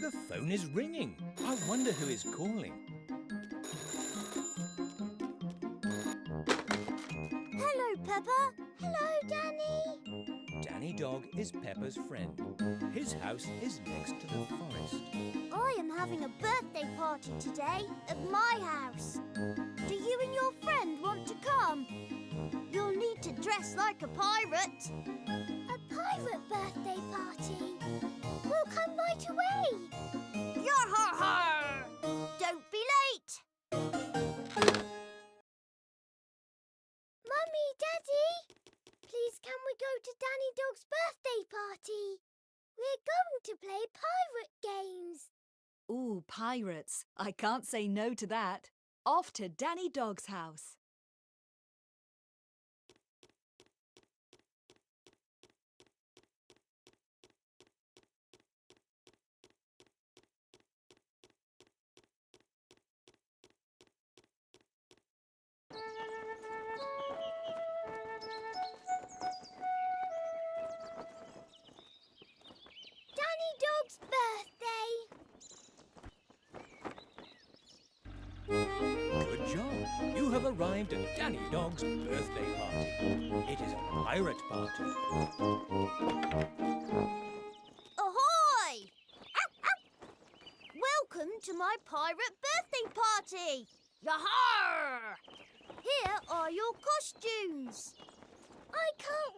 The phone is ringing. I wonder who is calling. Hello, Peppa. Hello, Danny. Danny Dog is Peppa's friend. His house is next to the forest. I am having a birthday party today at my house. Do you and your friend want to come? You'll need to dress like a pirate. A pirate birthday party? Daddy, please can we go to Danny Dog's birthday party? We're going to play pirate games. Ooh, pirates. I can't say no to that. Off to Danny Dog's house. Have arrived at Danny Dog's birthday party. It is a pirate party. Ahoy! Welcome to my pirate birthday party. Yahar! Here are your costumes. I can't